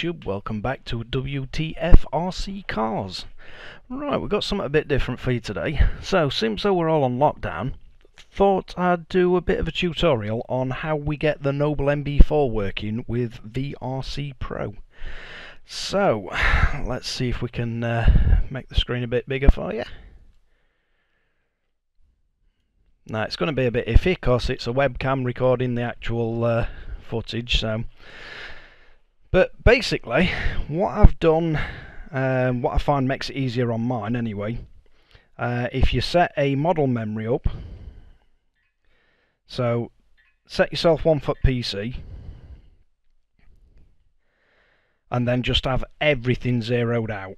YouTube, welcome back to WTFRC Cars. Right, we've got something a bit different for you today. So, since though we're all on lockdown, thought I'd do a bit of a tutorial on how we get the Noble NB4 working with VRC Pro. So, let's see if we can uh, make the screen a bit bigger for you. Now, it's going to be a bit iffy because it's a webcam recording the actual uh, footage, so but basically, what I've done, um, what I find makes it easier on mine anyway, uh, if you set a model memory up, so set yourself one foot PC, and then just have everything zeroed out.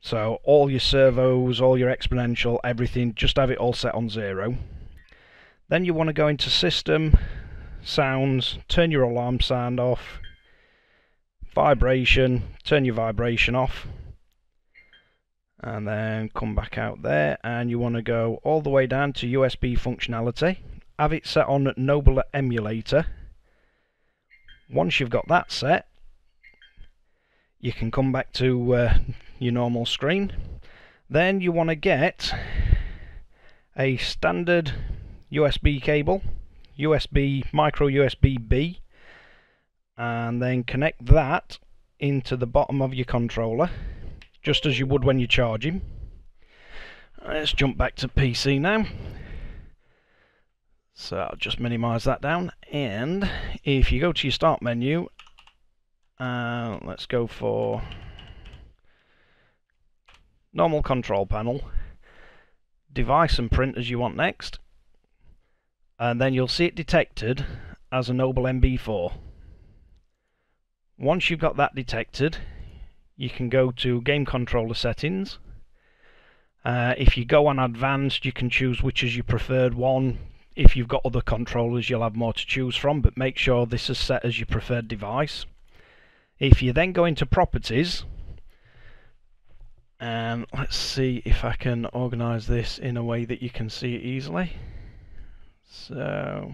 So all your servos, all your exponential, everything, just have it all set on zero. Then you want to go into system, sounds, turn your alarm sound off, vibration, turn your vibration off, and then come back out there and you want to go all the way down to USB functionality, have it set on Noble Emulator. Once you've got that set, you can come back to uh, your normal screen. Then you want to get a standard USB cable USB micro USB B and then connect that into the bottom of your controller just as you would when you charge him. Let's jump back to PC now. So I'll just minimize that down and if you go to your start menu uh, let's go for normal control panel device and print as you want next and then you'll see it detected as a Noble NB4. Once you've got that detected, you can go to Game Controller Settings. Uh, if you go on Advanced, you can choose which is your preferred one. If you've got other controllers, you'll have more to choose from, but make sure this is set as your preferred device. If you then go into Properties, and let's see if I can organise this in a way that you can see it easily. So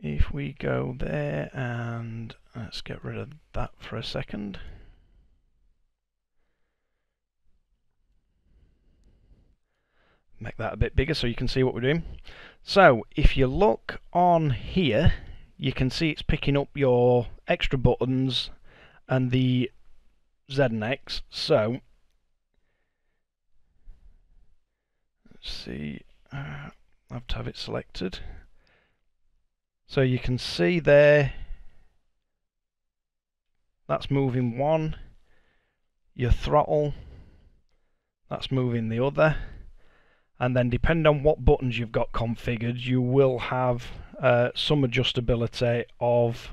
if we go there and let's get rid of that for a second. Make that a bit bigger so you can see what we're doing. So if you look on here, you can see it's picking up your extra buttons and the Z and X. So let's see. Uh, I have to have it selected. So you can see there, that's moving one, your throttle, that's moving the other, and then depending on what buttons you've got configured, you will have uh, some adjustability of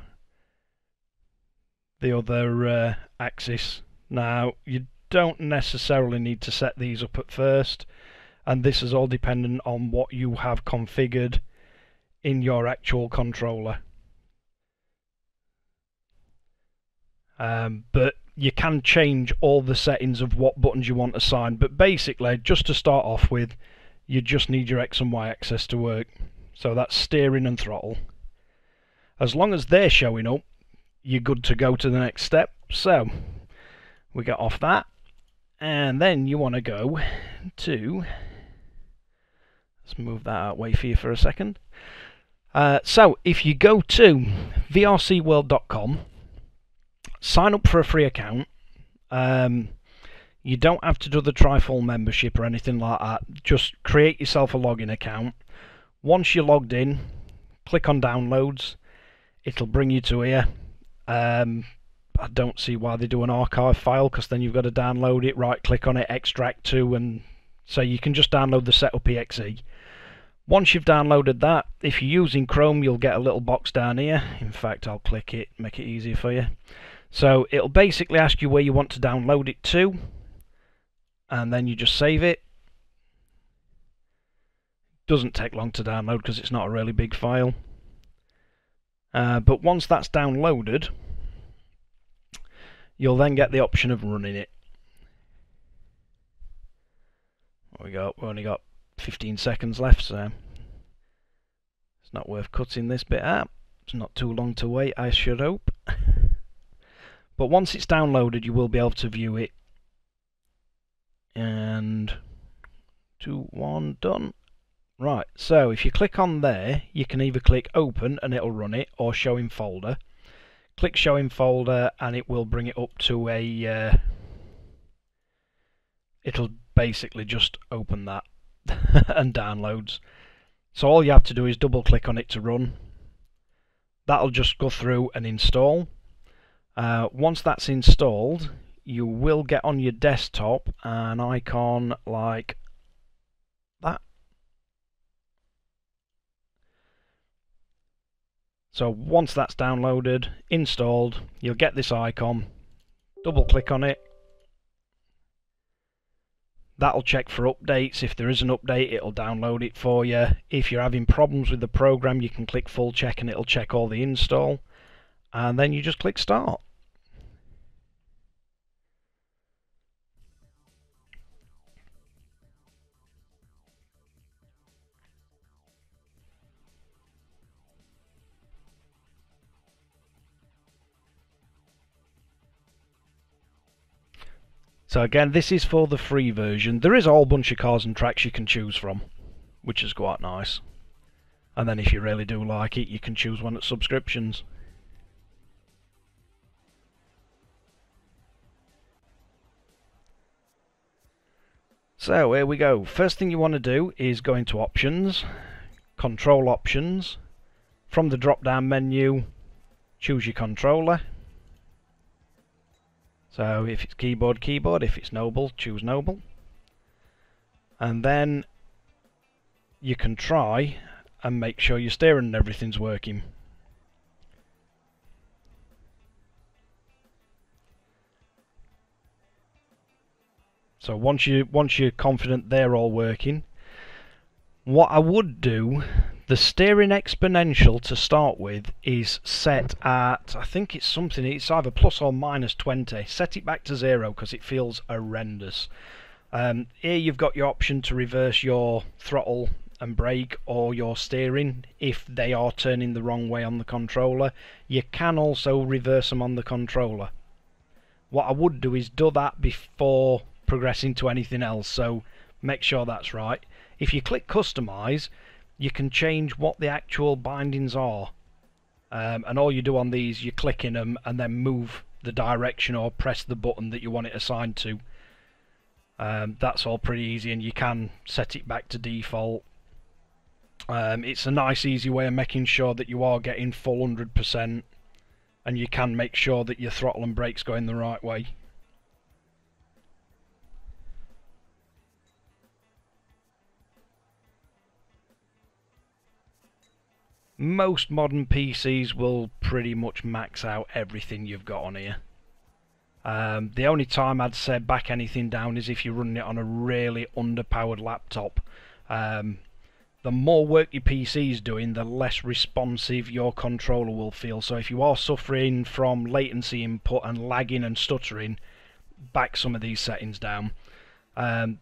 the other uh, axis. Now, you don't necessarily need to set these up at first and this is all dependent on what you have configured in your actual controller. Um, but you can change all the settings of what buttons you want assigned. But basically just to start off with you just need your X and Y axis to work. So that's steering and throttle. As long as they're showing up you're good to go to the next step. So we get off that. And then you want to go to Let's move that out way for you for a second. Uh, so if you go to vrcworld.com, sign up for a free account. Um, you don't have to do the Trifull membership or anything like that. Just create yourself a login account. Once you're logged in, click on downloads. It'll bring you to here. Um, I don't see why they do an archive file because then you've got to download it, right click on it, extract to, and so you can just download the setup exe. Once you've downloaded that, if you're using Chrome, you'll get a little box down here. In fact, I'll click it, make it easier for you. So it'll basically ask you where you want to download it to, and then you just save it. Doesn't take long to download because it's not a really big file. Uh, but once that's downloaded, you'll then get the option of running it. What we got? We only got 15 seconds left, so it's not worth cutting this bit out. It's not too long to wait, I should hope. But once it's downloaded, you will be able to view it. And two, one, done. Right, so if you click on there, you can either click open and it'll run it, or show in folder. Click show in folder and it will bring it up to a... Uh, it'll basically just open that and downloads. So all you have to do is double click on it to run. That'll just go through and install. Uh, once that's installed, you will get on your desktop an icon like that. So once that's downloaded, installed, you'll get this icon, double click on it, That'll check for updates. If there is an update, it'll download it for you. If you're having problems with the program, you can click full check and it'll check all the install. And then you just click start. So again, this is for the free version. There is a whole bunch of cars and tracks you can choose from, which is quite nice. And then if you really do like it, you can choose one at subscriptions. So here we go. First thing you want to do is go into options, control options. From the drop down menu, choose your controller. So if it's keyboard, keyboard. If it's noble, choose noble. And then you can try and make sure your steering and everything's working. So once you once you're confident they're all working, what I would do the steering exponential to start with is set at, I think it's something, it's either plus or minus 20. Set it back to zero because it feels horrendous. Um, here you've got your option to reverse your throttle and brake or your steering if they are turning the wrong way on the controller. You can also reverse them on the controller. What I would do is do that before progressing to anything else, so make sure that's right. If you click customize, you can change what the actual bindings are. Um, and all you do on these, you click in them and then move the direction or press the button that you want it assigned to. Um, that's all pretty easy and you can set it back to default. Um, it's a nice easy way of making sure that you are getting full 100% and you can make sure that your throttle and brakes going the right way. Most modern PCs will pretty much max out everything you've got on here. Um, the only time I'd say back anything down is if you're running it on a really underpowered laptop. Um, the more work your PC is doing, the less responsive your controller will feel. So if you are suffering from latency input and lagging and stuttering, back some of these settings down. Um,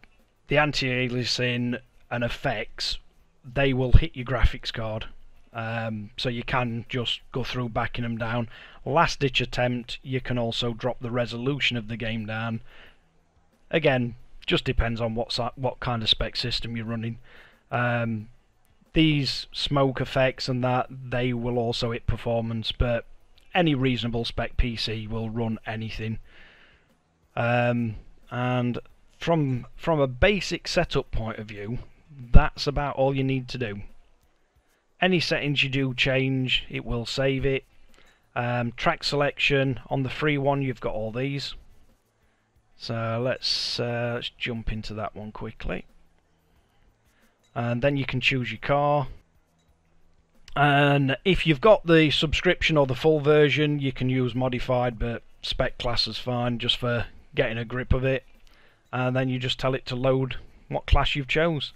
the anti-aliasing and effects, they will hit your graphics card. Um, so you can just go through backing them down. Last ditch attempt, you can also drop the resolution of the game down. Again, just depends on what what kind of spec system you're running. Um, these smoke effects and that they will also hit performance, but any reasonable spec PC will run anything. Um, and from from a basic setup point of view, that's about all you need to do. Any settings you do change, it will save it. Um, track selection, on the free one you've got all these. So let's, uh, let's jump into that one quickly. And then you can choose your car. And if you've got the subscription or the full version, you can use modified, but spec class is fine just for getting a grip of it. And then you just tell it to load what class you've chose.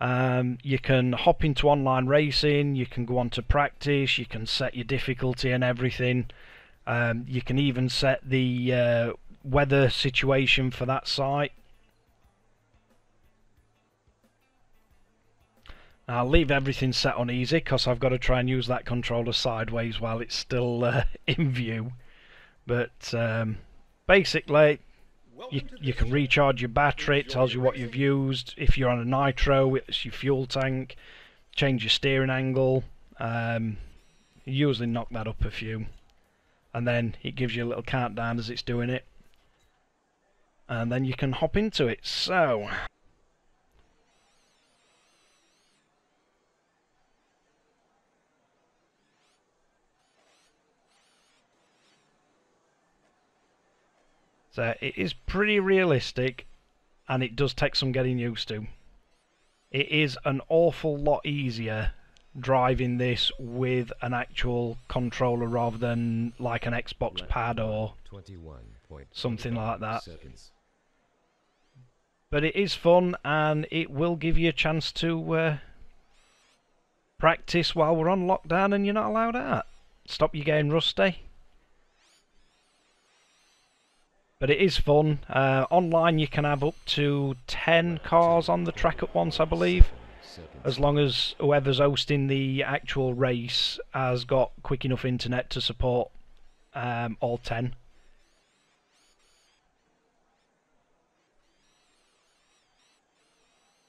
Um, you can hop into online racing, you can go on to practice, you can set your difficulty and everything. Um, you can even set the uh, weather situation for that site. I'll leave everything set on easy because I've got to try and use that controller sideways while it's still uh, in view. But um, basically, you, you can recharge your battery, it tells you what you've used. If you're on a nitro, it's your fuel tank. Change your steering angle. Um, usually knock that up a few. And then it gives you a little countdown as it's doing it. And then you can hop into it. So, So it is pretty realistic and it does take some getting used to. It is an awful lot easier driving this with an actual controller rather than like an Xbox pad or something like that. But it is fun and it will give you a chance to uh, practice while we're on lockdown and you're not allowed out. Stop you getting rusty. But it is fun. Uh, online you can have up to 10 cars on the track at once, I believe. As long as whoever's hosting the actual race has got quick enough internet to support um, all 10.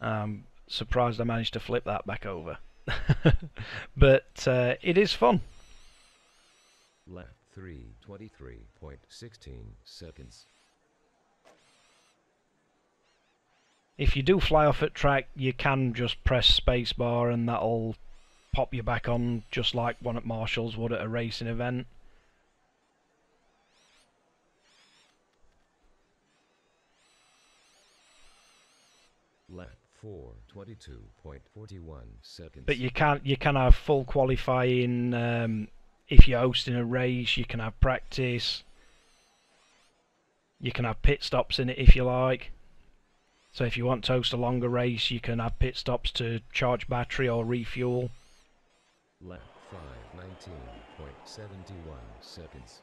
I'm surprised I managed to flip that back over. but uh, it is fun. Left 3, 23.16 seconds. If you do fly off at track, you can just press spacebar and that'll pop you back on just like one at Marshall's would at a racing event. Left 4, 22.41 seconds. But you can you can have full qualifying um, if you're hosting a race. You can have practice. You can have pit stops in it if you like. So if you want to host a longer race, you can have pit stops to charge battery or refuel. Left 5, 19.71 seconds.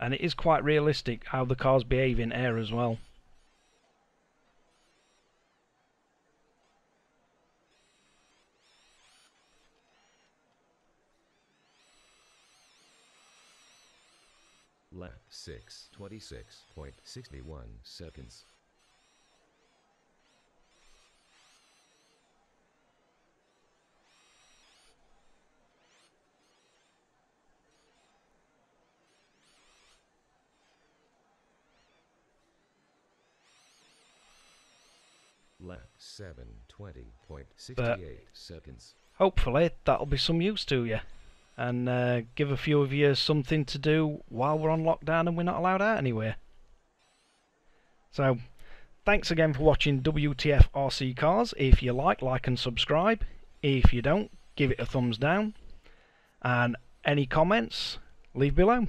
And it is quite realistic how the cars behave in air as well. Left 6, 26.61 seconds. Left 7, 20.68 seconds. Hopefully that'll be some use to you and uh, give a few of you something to do while we're on lockdown and we're not allowed out anywhere. So, thanks again for watching WTF RC Cars. If you like, like and subscribe. If you don't, give it a thumbs down. And any comments, leave below.